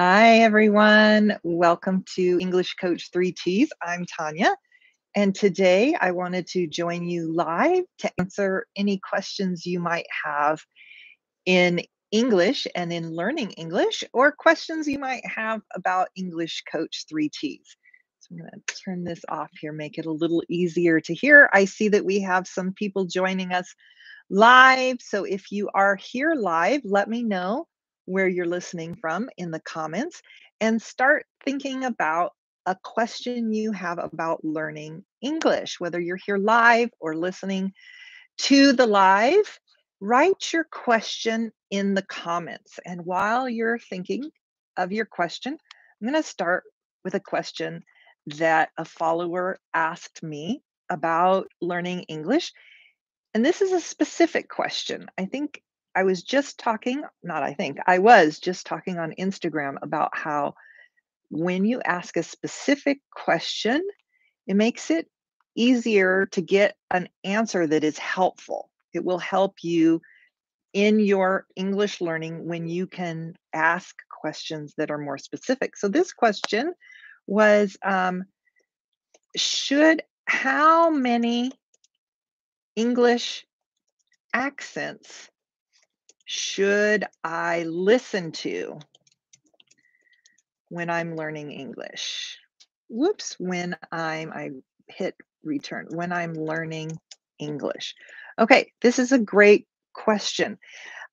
Hi, everyone. Welcome to English Coach 3Ts. I'm Tanya, and today I wanted to join you live to answer any questions you might have in English and in learning English, or questions you might have about English Coach 3Ts. So I'm going to turn this off here, make it a little easier to hear. I see that we have some people joining us live. So if you are here live, let me know where you're listening from in the comments and start thinking about a question you have about learning English, whether you're here live or listening to the live. Write your question in the comments. And while you're thinking of your question, I'm going to start with a question that a follower asked me about learning English. And this is a specific question. I think I was just talking, not I think, I was just talking on Instagram about how when you ask a specific question, it makes it easier to get an answer that is helpful. It will help you in your English learning when you can ask questions that are more specific. So, this question was um, Should how many English accents should I listen to when I'm learning English? Whoops, when I'm, I hit return, when I'm learning English. Okay, this is a great question.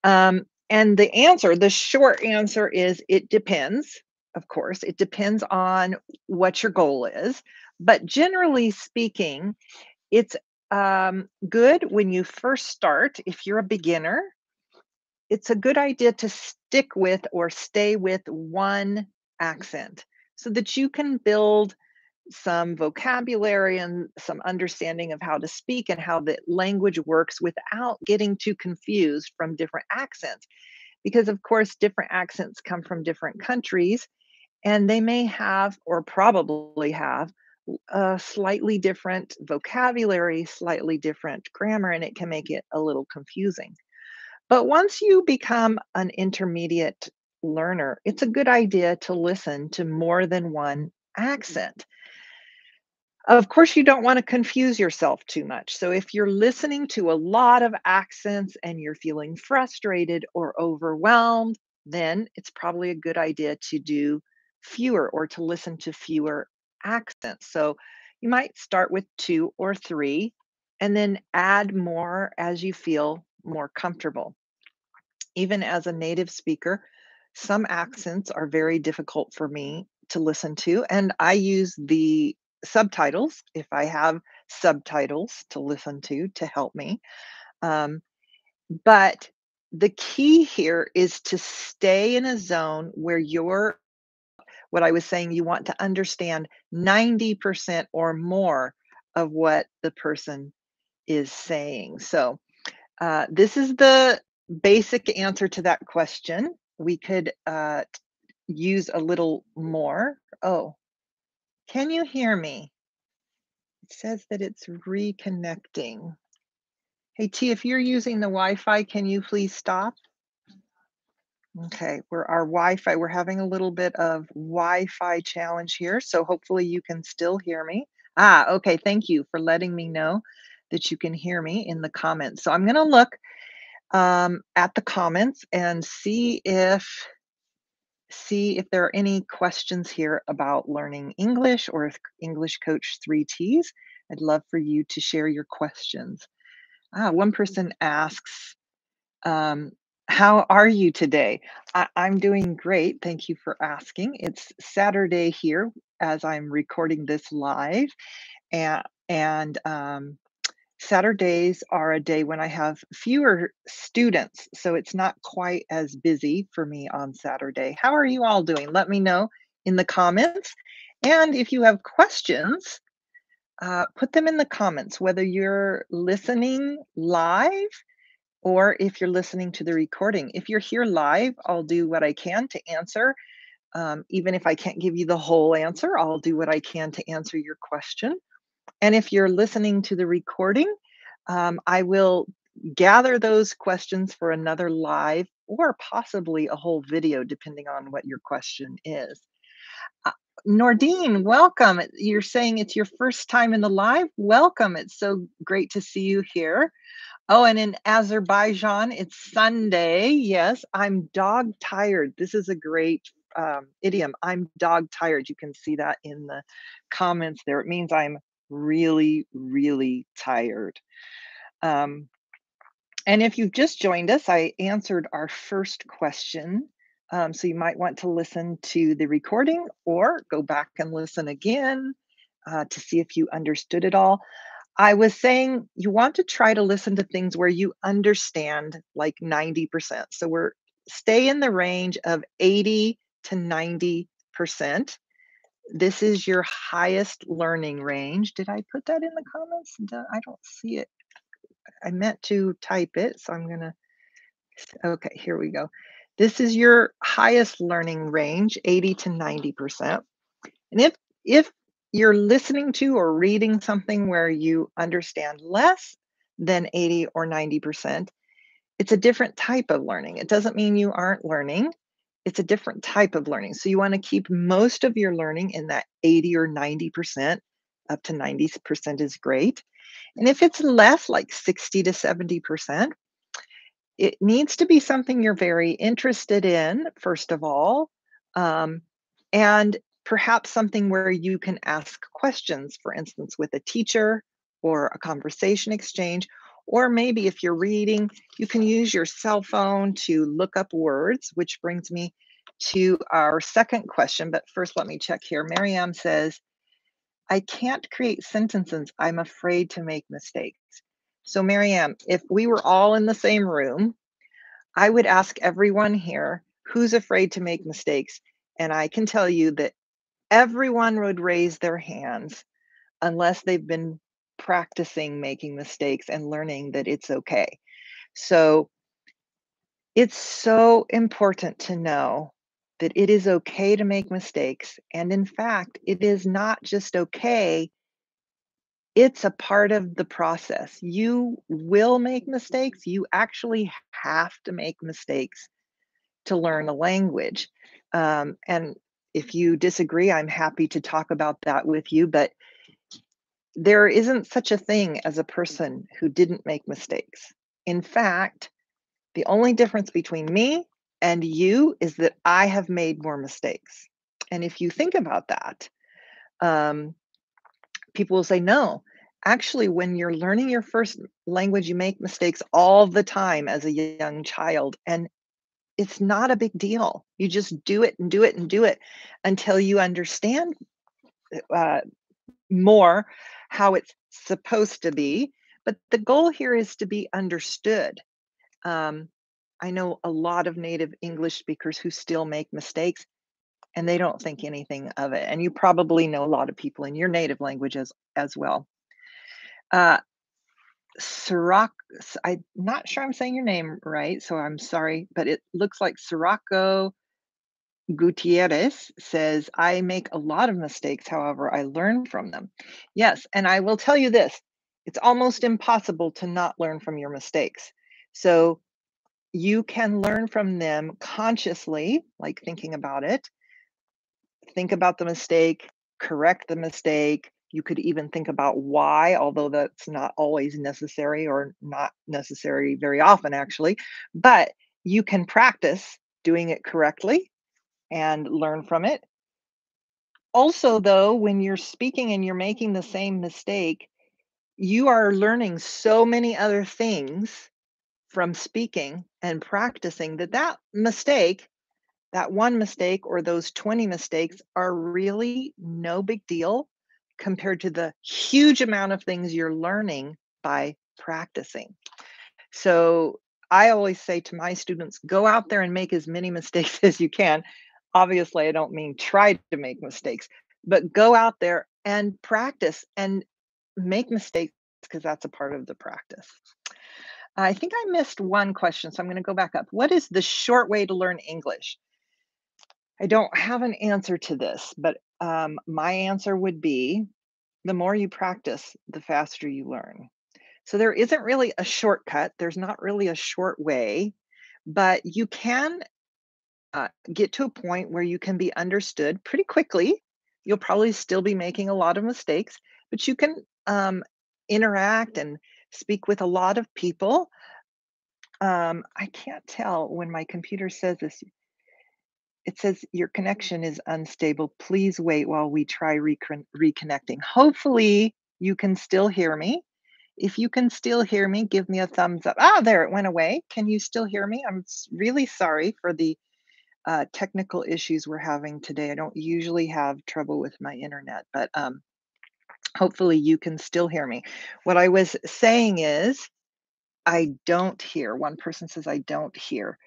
Um, and the answer, the short answer is it depends. Of course, it depends on what your goal is. But generally speaking, it's um, good when you first start, if you're a beginner, it's a good idea to stick with or stay with one mm-hmm. accent so that you can build some vocabulary and some understanding of how to speak and how the language works without getting too confused from different accents. Because, of course, different accents come from different countries and they may have or probably have a slightly different vocabulary, slightly different grammar, and it can make it a little confusing. But once you become an intermediate learner, it's a good idea to listen to more than one mm-hmm. accent. Of course, you don't want to confuse yourself too much. So, if you're listening to a lot of accents and you're feeling frustrated or overwhelmed, then it's probably a good idea to do fewer or to listen to fewer accents. So, you might start with two or three and then add more as you feel more comfortable. Even as a native speaker, some accents are very difficult for me to listen to, and I use the subtitles if I have subtitles to listen to to help me. Um, but the key here is to stay in a zone where you're what I was saying, you want to understand 90% or more of what the person is saying. So, uh, this is the basic answer to that question. We could uh, use a little more. Oh, can you hear me? It says that it's reconnecting. Hey T, if you're using the Wi-Fi, can you please stop? Okay, we're our Wi-Fi, we're having a little bit of Wi-Fi challenge here, so hopefully you can still hear me. Ah, okay, thank you for letting me know that you can hear me in the comments. So I'm going to look um, at the comments and see if see if there are any questions here about learning English or if English Coach 3Ts. I'd love for you to share your questions. Ah, one person asks, um, how are you today? I- I'm doing great. Thank you for asking. It's Saturday here as I'm recording this live, and and um, Saturdays are a day when I have fewer students, so it's not quite as busy for me on Saturday. How are you all doing? Let me know in the comments. And if you have questions, uh, put them in the comments, whether you're listening live or if you're listening to the recording. If you're here live, I'll do what I can to answer. Um, even if I can't give you the whole answer, I'll do what I can to answer your question. And if you're listening to the recording, um, I will gather those questions for another live or possibly a whole video, depending on what your question is. Uh, Nordine, welcome. You're saying it's your first time in the live. Welcome. It's so great to see you here. Oh, and in Azerbaijan, it's Sunday. Yes, I'm dog tired. This is a great um, idiom. I'm dog tired. You can see that in the comments there. It means I'm really, really tired. Um, and if you've just joined us, I answered our first question. Um, so you might want to listen to the recording or go back and listen again uh, to see if you understood it all. I was saying you want to try to listen to things where you understand like 90%. So we're stay in the range of 80 to 90%. This is your highest learning range. Did I put that in the comments? I don't see it. I meant to type it, so I'm going to Okay, here we go. This is your highest learning range, 80 to 90%. And if if you're listening to or reading something where you understand less than 80 or 90%, it's a different type of learning. It doesn't mean you aren't learning. It's a different type of learning. So you want to keep most of your learning in that 80 or 90%, up to 90% is great. And if it's less, like 60 to 70%, it needs to be something you're very interested in, first of all. Um, and perhaps something where you can ask questions, for instance, with a teacher or a conversation exchange. Or maybe if you're reading, you can use your cell phone to look up words, which brings me to our second question. But first, let me check here. Maryam says, I can't create sentences. I'm afraid to make mistakes. So, Maryam, if we were all in the same room, I would ask everyone here who's afraid to make mistakes. And I can tell you that everyone would raise their hands unless they've been practicing making mistakes and learning that it's okay. So it's so important to know that it is okay to make mistakes. And in fact, it is not just okay, it's a part of the process. You will make mistakes. You actually have to make mistakes to learn a language. Um, and if you disagree, I'm happy to talk about that with you. But there isn't such a thing as a person who didn't make mistakes. In fact, the only difference between me and you is that I have made more mistakes. And if you think about that, um, people will say, no, actually, when you're learning your first language, you make mistakes all the time as a young child. And it's not a big deal. You just do it and do it and do it until you understand uh, more how it's supposed to be. But the goal here is to be understood. Um, I know a lot of native English speakers who still make mistakes and they don't think anything of it. And you probably know a lot of people in your native language as, well. Uh, Sirach, I'm not sure I'm saying your name right, so I'm sorry, but it looks like Sirocco Gutierrez says, I make a lot of mistakes, however, I learn from them. Yes, and I will tell you this it's almost impossible to not learn from your mistakes. So you can learn from them consciously, like thinking about it, think about the mistake, correct the mistake, you could even think about why, although that's not always necessary or not necessary very often, actually. But you can practice doing it correctly and learn from it. Also, though, when you're speaking and you're making the same mistake, you are learning so many other things from speaking and practicing that that mistake that one mistake or those 20 mistakes are really no big deal compared to the huge amount of things you're learning by practicing. So I always say to my students, go out there and make as many mistakes as you can. Obviously, I don't mean try to make mistakes, but go out there and practice and make mistakes because that's a part of the practice. I think I missed one question, so I'm going to go back up. What is the short way to learn English? I don't have an answer to this, but um, my answer would be the more you practice, the faster you learn. So there isn't really a shortcut. There's not really a short way, but you can uh, get to a point where you can be understood pretty quickly. You'll probably still be making a lot of mistakes, but you can um, interact and speak with a lot of people. Um, I can't tell when my computer says this. It says your connection is unstable. Please wait while we try recon- reconnecting. Hopefully, you can still hear me. If you can still hear me, give me a thumbs up. Ah, there it went away. Can you still hear me? I'm really sorry for the uh, technical issues we're having today. I don't usually have trouble with my internet, but um, hopefully you can still hear me. What I was saying is, I don't hear. One person says, I don't hear.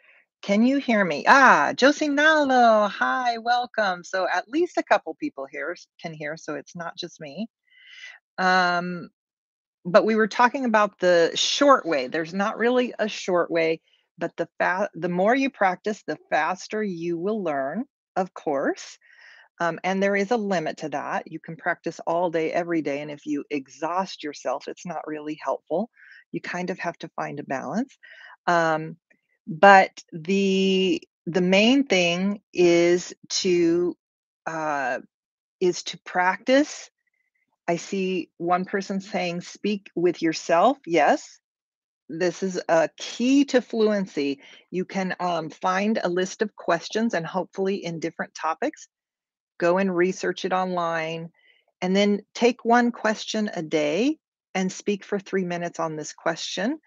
Can you hear me? Ah, Josinaldo. Hi, welcome. So at least a couple people here can hear, so it's not just me. Um, but we were talking about the short way. There's not really a short way, but the fa- the more you practice, the faster you will learn, of course. Um, and there is a limit to that. You can practice all day, every day. And if you exhaust yourself, it's not really helpful. You kind of have to find a balance. Um, but the the main thing is to uh, is to practice. I see one person saying, "Speak with yourself." Yes, this is a key to fluency. You can um, find a list of questions, and hopefully in different topics. Go and research it online, and then take one question a day and speak for three minutes on this question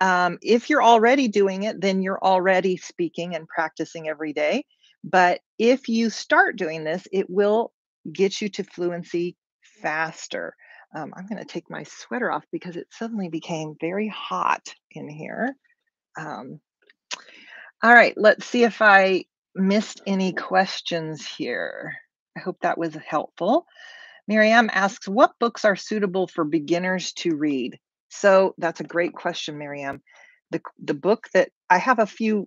um, if you're already doing it, then you're already speaking and practicing every day. But if you start doing this, it will get you to fluency faster. Um, I'm going to take my sweater off because it suddenly became very hot in here. Um, all right, let's see if I missed any questions here. I hope that was helpful. Miriam asks, what books are suitable for beginners to read? So that's a great question, Miriam. The, the book that I have a few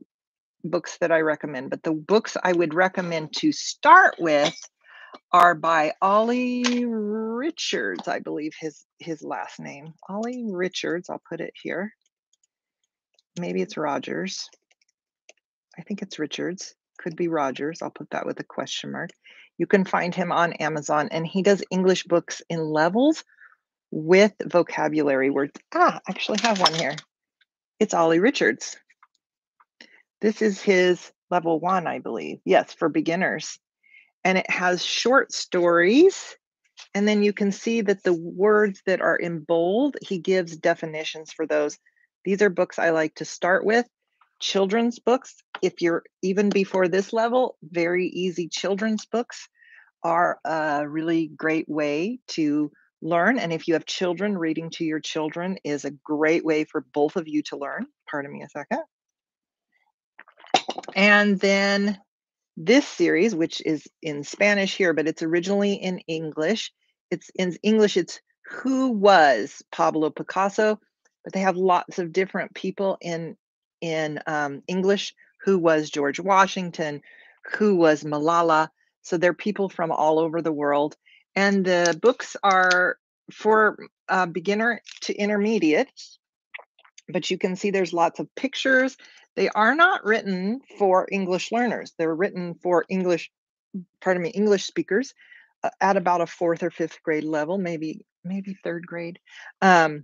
books that I recommend, but the books I would recommend to start with are by Olly Richards, I believe his his last name. Olly Richards, I'll put it here. Maybe it's Rogers. I think it's Richards. Could be Rogers. I'll put that with a question mark. You can find him on Amazon and he does English books in levels with vocabulary words. Ah, I actually have one here. It's Olly Richards. This is his level one, I believe. Yes, for beginners. And it has short stories. And then you can see that the words that are in bold, he gives definitions for those. These are books I like to start with. Children's books, if you're even before this level, very easy children's books are a really great way to learn. And if you have children, reading to your children is a great way for both of you to learn. Pardon me a second. And then this series, which is in Spanish here, but it's originally in English. It's in English, it's Who Was Pablo Picasso, but they have lots of different people in in um, English. Who was George Washington? Who was Malala? So they're people from all over the world and the books are for uh, beginner to intermediate but you can see there's lots of pictures they are not written for english learners they're written for english pardon me english speakers uh, at about a fourth or fifth grade level maybe maybe third grade um,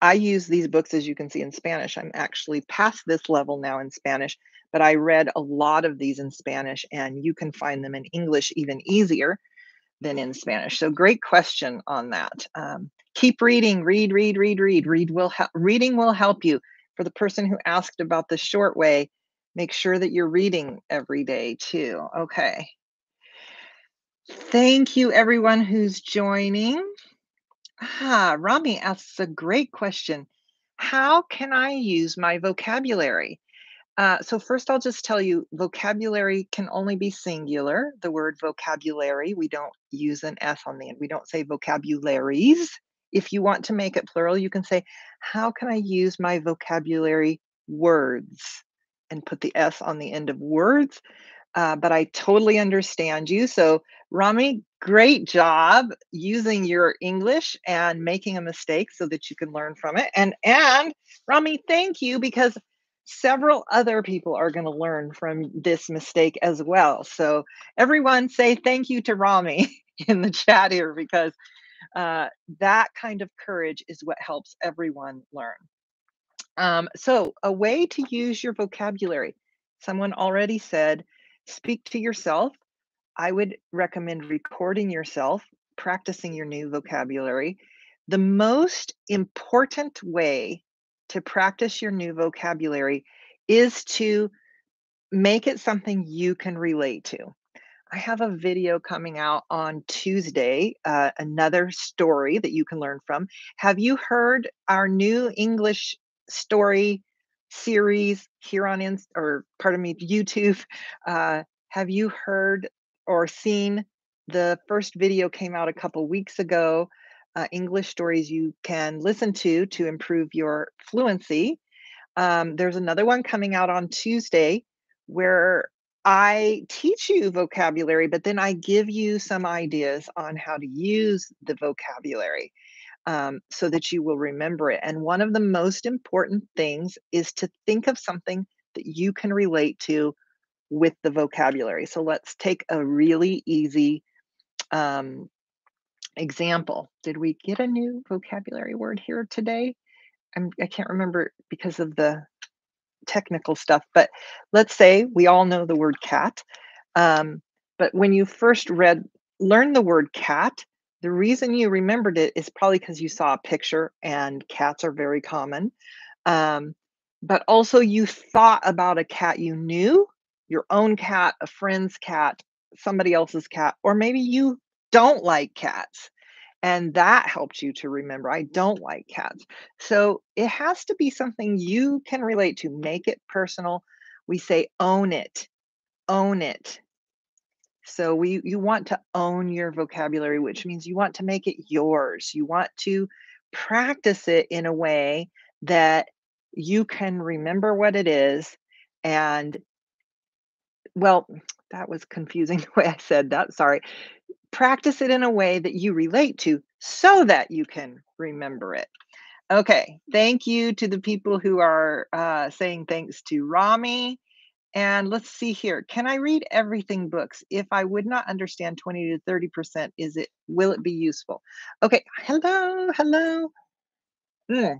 i use these books as you can see in spanish i'm actually past this level now in spanish but i read a lot of these in spanish and you can find them in english even easier than in Spanish. So great question on that. Um, keep reading, read, read, read, read. Read will help. Reading will help you. For the person who asked about the short way, make sure that you're reading every day too. Okay. Thank you, everyone who's joining. Ah, Rami asks a great question. How can I use my vocabulary? Uh, so first, I'll just tell you, vocabulary can only be singular. The word vocabulary, we don't use an S on the end. We don't say vocabularies. If you want to make it plural, you can say, how can I use my vocabulary words? And put the S on the end of words. Uh, but I totally understand you. So, Rami, great job using your English and making a mistake so that you can learn from it. And and Rami, thank you because several other people are going to learn from this mistake as well. So, everyone say thank you to Rami in the chat here because uh, that kind of courage is what helps everyone learn. Um, so, a way to use your vocabulary. Someone already said, speak to yourself. I would recommend recording yourself, practicing your new vocabulary. The most important way to practice your new vocabulary is to make it something you can relate to. I have a video coming out on Tuesday, uh, another story that you can learn from. Have you heard our new English story series here on Inst or pardon me, YouTube? Uh, have you heard or seen the first video came out a couple weeks ago? Uh, English stories you can listen to to improve your fluency. Um, there's another one coming out on Tuesday where I teach you vocabulary, but then I give you some ideas on how to use the vocabulary um, so that you will remember it. And one of the most important things is to think of something that you can relate to with the vocabulary. So let's take a really easy um, example. Did we get a new vocabulary word here today? I'm, I can't remember because of the technical stuff, but let's say we all know the word cat. Um, but when you first read, learn the word cat, the reason you remembered it is probably because you saw a picture and cats are very common. Um, but also you thought about a cat you knew, your own cat, a friend's cat, somebody else's cat, or maybe you don't like cats and that helped you to remember i don't like cats. So it has to be something you can relate to make it personal. We say own it. Own it. So we you want to own your vocabulary which means you want to make it yours. You want to practice it in a way that you can remember what it is and well that was confusing the way i said that sorry practice it in a way that you relate to so that you can remember it. Okay, thank you to the people who are uh, saying thanks to Rami. And let's see here. Can I read everything books? If I would not understand 20 to 30%, is it will it be useful? Okay, hello, hello. Mm.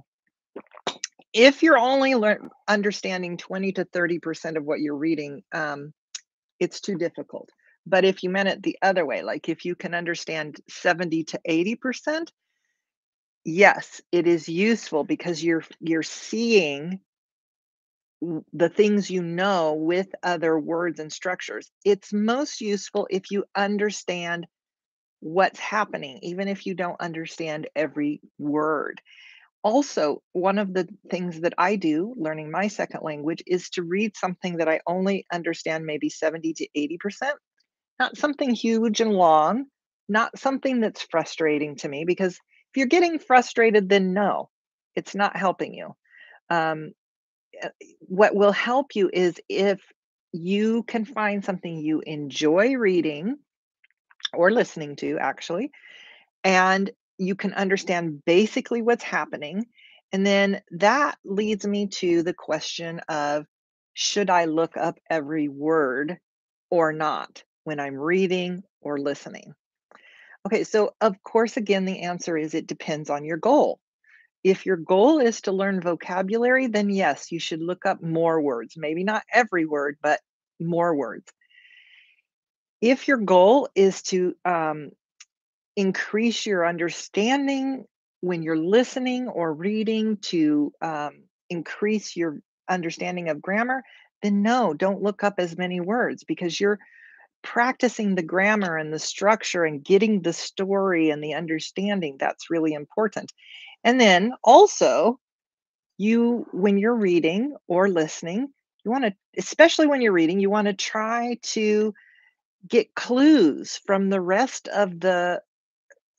If you're only learn, understanding 20 to 30% of what you're reading, um, it's too difficult. But if you meant it the other way, like if you can understand 70 to 80%, yes, it is useful because you're you're seeing the things you know with other words and structures. It's most useful if you understand what's happening, even if you don't understand every word. Also, one of the things that I do learning my second language is to read something that I only understand maybe 70 to 80% not something huge and long, not something that's frustrating to me because if you're getting frustrated, then no, it's not helping you. Um, eh, what will help you is if you can find something you enjoy reading or listening to, actually, and you can understand basically what's happening. And then that leads me to the question of should I look up every word or not? When I'm reading or listening? Okay, so of course, again, the answer is it depends on your goal. If your goal is to learn vocabulary, then yes, you should look up more words. Maybe not every word, but more words. If your goal is to um, increase your understanding when you're listening or reading to um, increase your understanding of grammar, then no, don't look up as many words because you're practicing the grammar and the structure and getting the story and the understanding that's really important. And then also you when you're reading or listening you want to especially when you're reading you want to try to get clues from the rest of the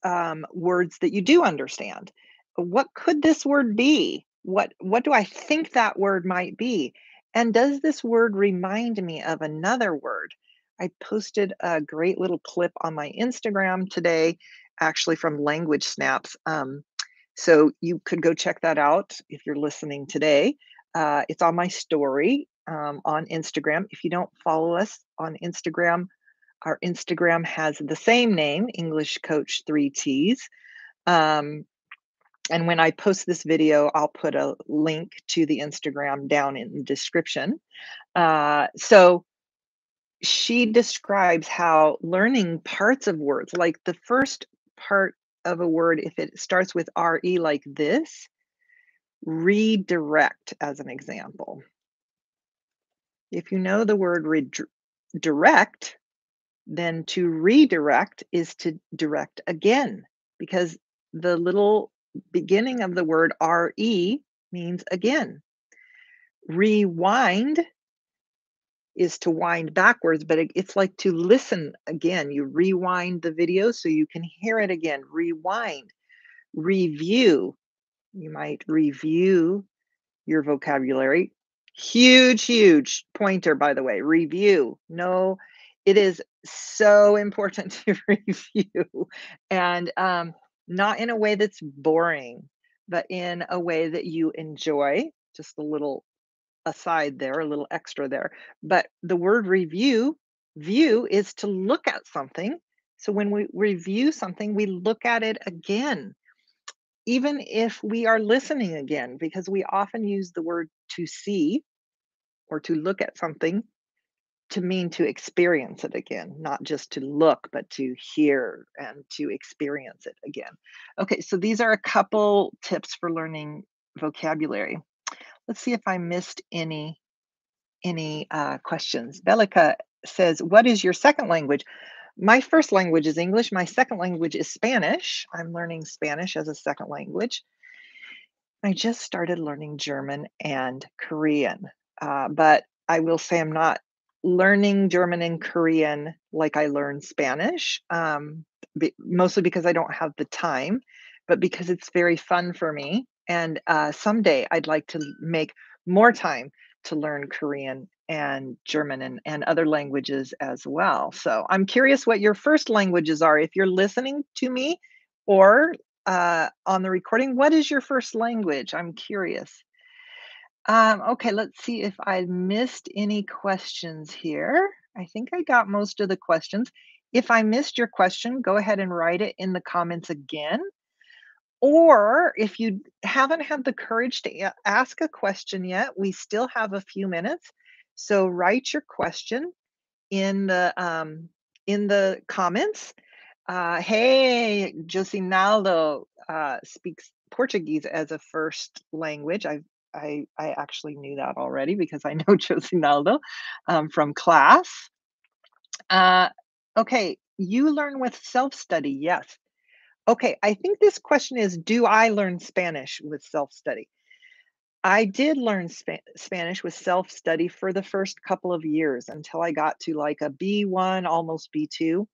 um, words that you do understand. What could this word be? What what do i think that word might be? And does this word remind me of another word I posted a great little clip on my Instagram today, actually from Language Snaps. Um, so you could go check that out if you're listening today. Uh, it's on my story um, on Instagram. If you don't follow us on Instagram, our Instagram has the same name, English Coach 3Ts. Um, and when I post this video, I'll put a link to the Instagram down in the description. Uh, so she describes how learning parts of words, like the first part of a word, if it starts with RE like this, redirect as an example. If you know the word redirect, then to redirect is to direct again because the little beginning of the word re means again. Rewind is to wind backwards, but it's like to listen again. You rewind the video so you can hear it again. Rewind. Review. You might review your vocabulary. Huge, huge pointer, by the way. Review. No, it is so important to review and um, not in a way that's boring, but in a way that you enjoy. Just a little aside there, a little extra there. But the word review, view is to look at something. So when we review something, we look at it again, even if we are listening again, because we often use the word to see or to look at something to mean to experience it again, not just to look, but to hear and to experience it again. Okay, so these are a couple tips for learning vocabulary. Let's see if I missed any any uh, questions. Bellica says, "What is your second language?" My first language is English. My second language is Spanish. I'm learning Spanish as a second language. I just started learning German and Korean, uh, but I will say I'm not learning German and Korean like I learned Spanish, um, be, mostly because I don't have the time, but because it's very fun for me. And uh, someday I'd like to make more time to learn Korean and German and, and other languages as well. So I'm curious what your first languages are. If you're listening to me or uh, on the recording, what is your first language? I'm curious. Um, okay, let's see if I missed any questions here. I think I got most of the questions. If I missed your question, go ahead and write it in the comments again. Or if you haven't had the courage to ask a question yet, we still have a few minutes. So write your question in the um, in the comments. Uh, hey, Josinaldo uh, speaks Portuguese as a first language. I've I I actually knew that already because I know Josinaldo um, from class. Uh, okay, you learn with self study. Yes. Okay, I think this question is Do I learn Spanish with self study? I did learn Sp- Spanish with self study for the first couple of years until I got to like a B1, almost B2.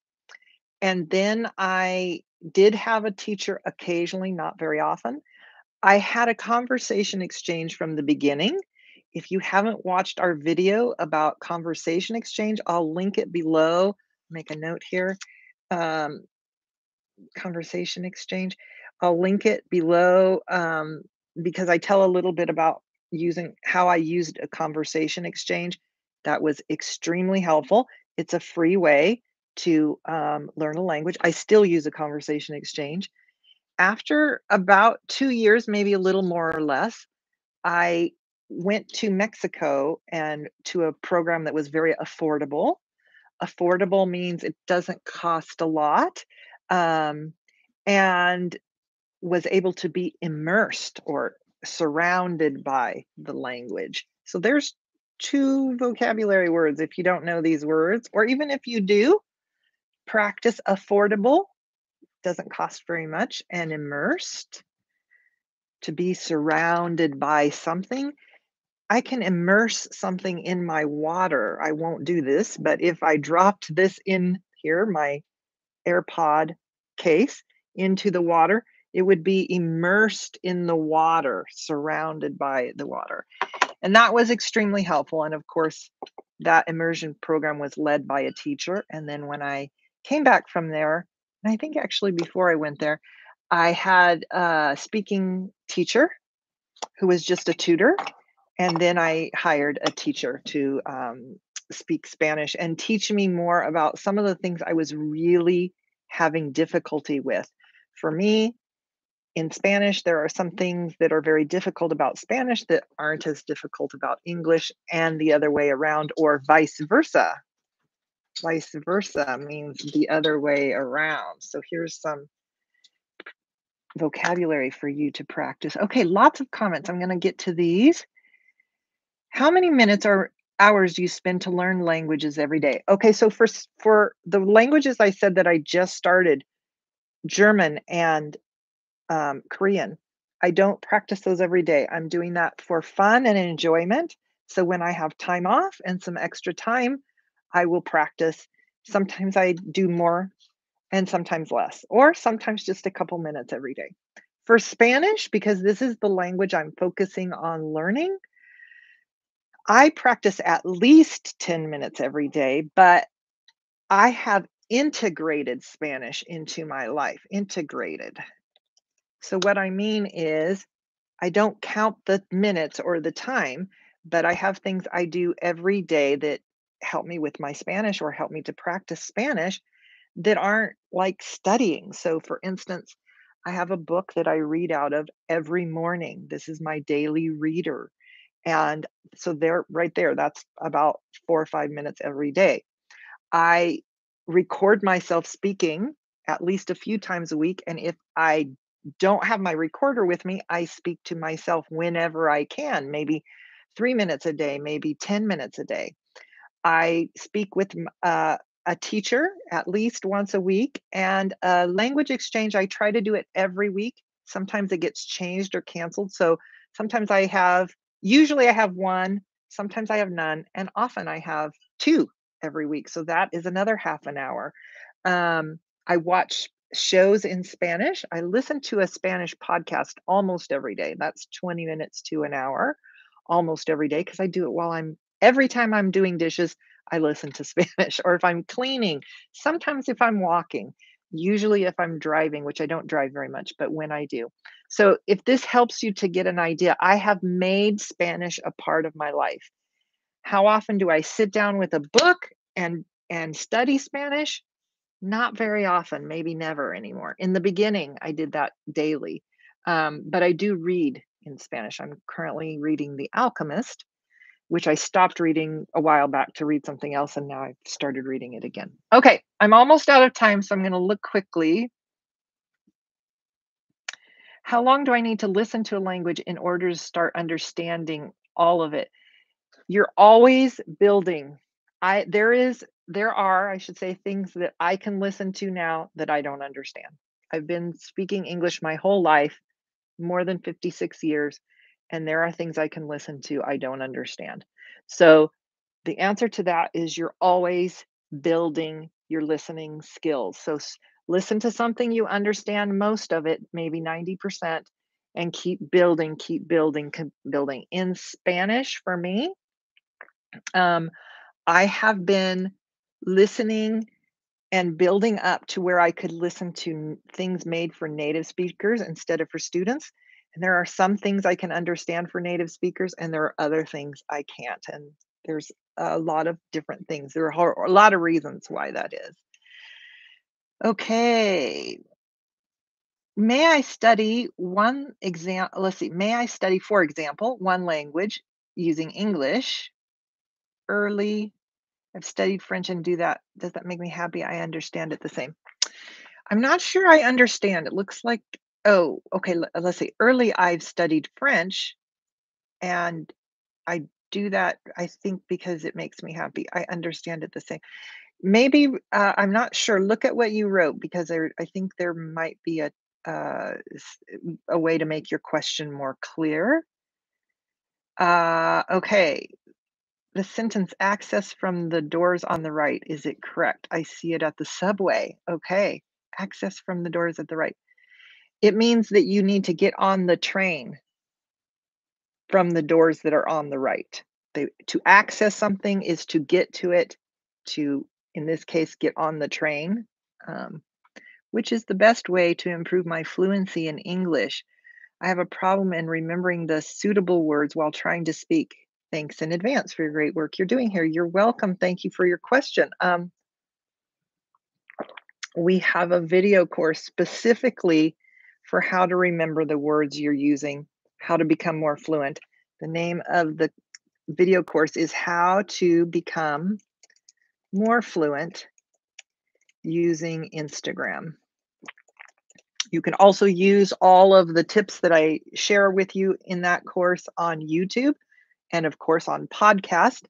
And then I did have a teacher occasionally, not very often, I had a conversation exchange from the beginning. If you haven't watched our video about conversation exchange, I'll link it below. Make a note here. Um, conversation exchange. I'll link it below um, because I tell a little bit about using how I used a conversation exchange. That was extremely helpful. It's a free way to um, learn a language. I still use a conversation exchange after about two years, maybe a little more or less, I went to Mexico and to a program that was very affordable. Affordable means it doesn't cost a lot um, and was able to be immersed or surrounded by the language. So there's two vocabulary words if you don't know these words, or even if you do, practice affordable doesn't cost very much and immersed to be surrounded by something i can immerse something in my water i won't do this but if i dropped this in here my airpod case into the water it would be immersed in the water surrounded by the water and that was extremely helpful and of course that immersion program was led by a teacher and then when i came back from there and I think actually before I went there, I had a speaking teacher who was just a tutor. and then I hired a teacher to um, speak Spanish and teach me more about some of the things I was really having difficulty with. For me, in Spanish, there are some things that are very difficult about Spanish that aren't as difficult about English, and the other way around, or vice versa. Vice versa means the other way around. So here's some vocabulary for you to practice. Okay, lots of comments. I'm going to get to these. How many minutes or hours you spend to learn languages every day? Okay, so for for the languages I said that I just started, German and um, Korean, I don't practice those every day. I'm doing that for fun and enjoyment. So when I have time off and some extra time, I will practice. Sometimes I do more and sometimes less, or sometimes just a couple minutes every day. For Spanish, because this is the language I'm focusing on learning, I practice at least 10 minutes every day, but I have integrated Spanish into my life. Integrated. So, what I mean is, I don't count the minutes or the time, but I have things I do every day that help me with my Spanish or help me to practice Spanish that aren't like studying. So, for instance, I have a book that I read out of every morning. This is my daily reader. And so they're right there that's about 4 or 5 minutes every day. I record myself speaking at least a few times a week and if I don't have my recorder with me, I speak to myself whenever I can, maybe 3 minutes a day, maybe 10 minutes a day. I speak with uh, a teacher at least once a week and a language exchange I try to do it every week. Sometimes it gets changed or canceled. So sometimes I have Usually I have one, sometimes I have none, and often I have two every week. So that is another half an hour. Um, I watch shows in Spanish. I listen to a Spanish podcast almost every day. That's 20 minutes to an hour almost every day because I do it while I'm every time I'm doing dishes, I listen to Spanish or if I'm cleaning, sometimes if I'm walking usually if I'm driving, which I don't drive very much, but when I do. So if this helps you to get an idea, I have made Spanish a part of my life. How often do I sit down with a book and and study Spanish? Not very often, maybe never anymore. In the beginning, I did that daily. Um, but I do read in Spanish. I'm currently reading The Alchemist, which I stopped reading a while back to read something else, and now I've started reading it again. Okay, I'm almost out of time, so I'm going to look quickly. How long do I need to listen to a language in order to start understanding all of it? You're always building. I there is there are, I should say, things that I can listen to now that I don't understand. I've been speaking English my whole life, more than 56 years and there are things I can listen to I don't understand. So the answer to that is you're always building your listening skills. So listen to something you understand most of it, maybe 90%, and keep building, keep building, keep building. In Spanish, for me, um, I have been listening and building up to where I could listen to things made for native speakers instead of for students. And there are some things I can understand for native speakers, and there are other things I can't. And there's a lot of different things. There are a lot of reasons why that is. Okay. May I study one example? Let's see. May I study, for example, one language using English early? I've studied French and do that. Does that make me happy? I understand it the same. I'm not sure I understand. It looks like, oh, okay. Let's see. Early, I've studied French and I do that, I think, because it makes me happy. I understand it the same. Maybe uh, I'm not sure. Look at what you wrote because there, I think there might be a uh, a way to make your question more clear. Uh, okay, the sentence access from the doors on the right. Is it correct? I see it at the subway. Okay, access from the doors at the right. It means that you need to get on the train from the doors that are on the right. They, to access something is to get to it, to, in this case, get on the train, um, which is the best way to improve my fluency in English. I have a problem in remembering the suitable words while trying to speak. Thanks in advance for your great work you're doing here. You're welcome. Thank you for your question. Um, we have a video course specifically for how to remember the words you're using, how to become more fluent. The name of the video course is How to Become More Fluent Using Instagram. You can also use all of the tips that I share with you in that course on YouTube and, of course, on podcast.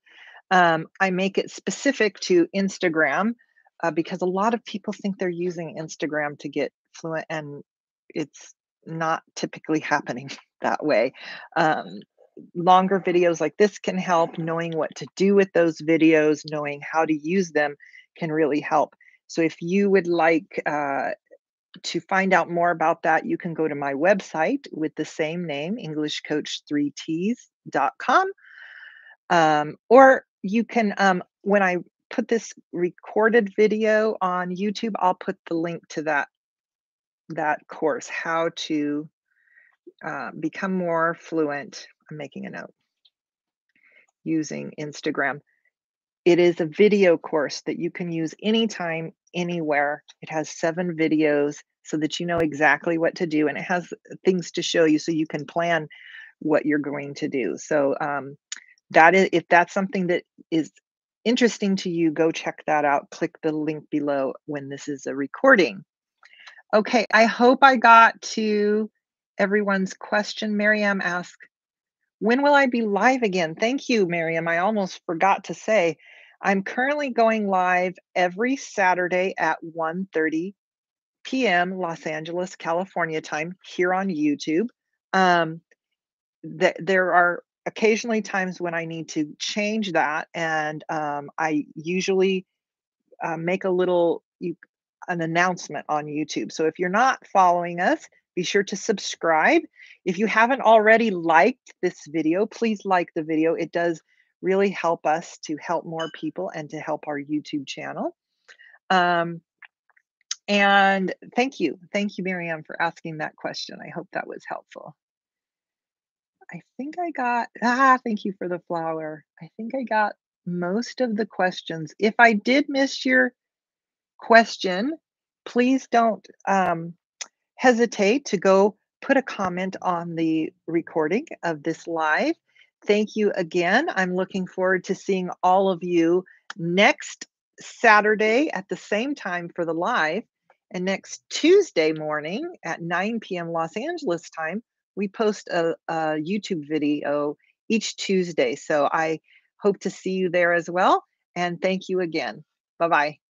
Um, I make it specific to Instagram uh, because a lot of people think they're using Instagram to get fluent, and it's not typically happening that way. Um, longer videos like this can help. Knowing what to do with those videos, knowing how to use them can really help. So, if you would like uh, to find out more about that, you can go to my website with the same name, EnglishCoach3ts.com. Um, or you can, um, when I put this recorded video on YouTube, I'll put the link to that that course, how to uh, become more fluent. I'm making a note using Instagram. It is a video course that you can use anytime, anywhere. It has seven videos so that you know exactly what to do, and it has things to show you so you can plan what you're going to do. So um, that is, if that's something that is interesting to you, go check that out. Click the link below when this is a recording. Okay, I hope I got to everyone's question. Miriam asked, when will I be live again? Thank you, Miriam. I almost forgot to say, I'm currently going live every Saturday at 1.30 p.m. Los Angeles, California time here on YouTube. Um, th- there are occasionally times when I need to change that, and um, I usually uh, make a little you, an announcement on YouTube. So if you're not following us, be sure to subscribe. If you haven't already liked this video, please like the video. It does really help us to help more people and to help our YouTube channel. Um, and thank you. Thank you, Marianne, for asking that question. I hope that was helpful. I think I got, ah, thank you for the flower. I think I got most of the questions. If I did miss your question, please don't um, hesitate to go put a comment on the recording of this live. Thank you again. I'm looking forward to seeing all of you next Saturday at the same time for the live. And next Tuesday morning at 9 p.m. Los Angeles time, we post a, a YouTube video each Tuesday. So I hope to see you there as well. And thank you again. Bye bye.